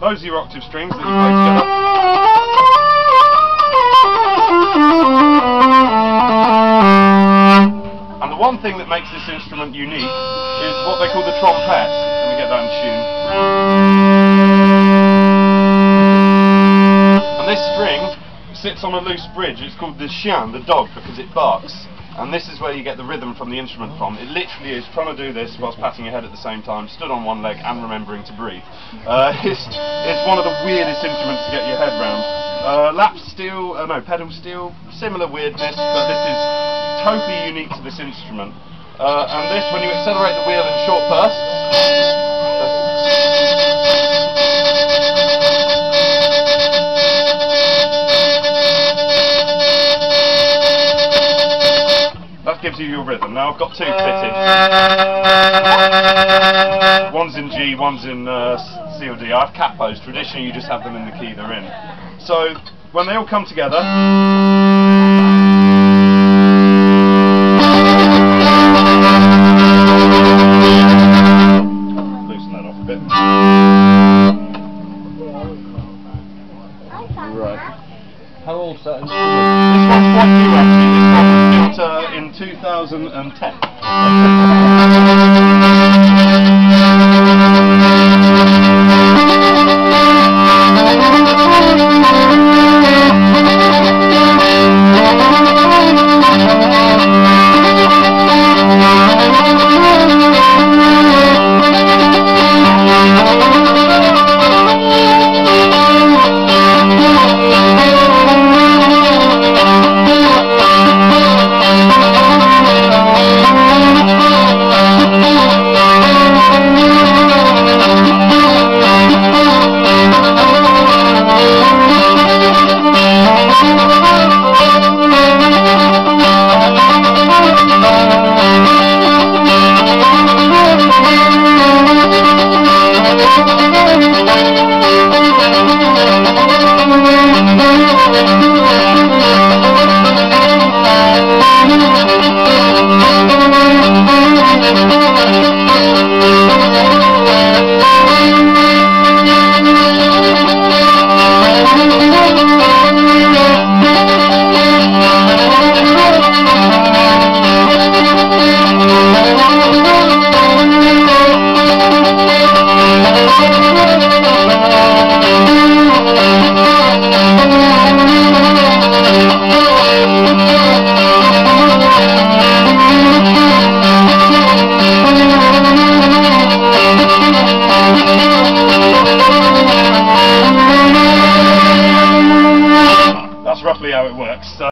those are your octave strings that you play together. And the one thing that makes this instrument unique is what they call the trompette. Let me get that in tune. And this string sits on a loose bridge. It's called the chien, the dog, because it barks. And this is where you get the rhythm from the instrument from. It literally is trying to do this whilst patting your head at the same time, stood on one leg and remembering to breathe. Uh, it's, it's one of the weirdest instruments to get your head round. Uh, lap steel, uh, no, pedal steel, similar weirdness, but this is totally unique to this instrument. Uh, and this, when you accelerate the wheel in short bursts, gives you your rhythm. Now I've got two fitted. One's in G, one's in uh, C or D. I have capos. Traditionally, you just have them in the key they're in. So when they all come together. Loosen that off a bit. Right. How old's that This one's quite new actually. In 2010.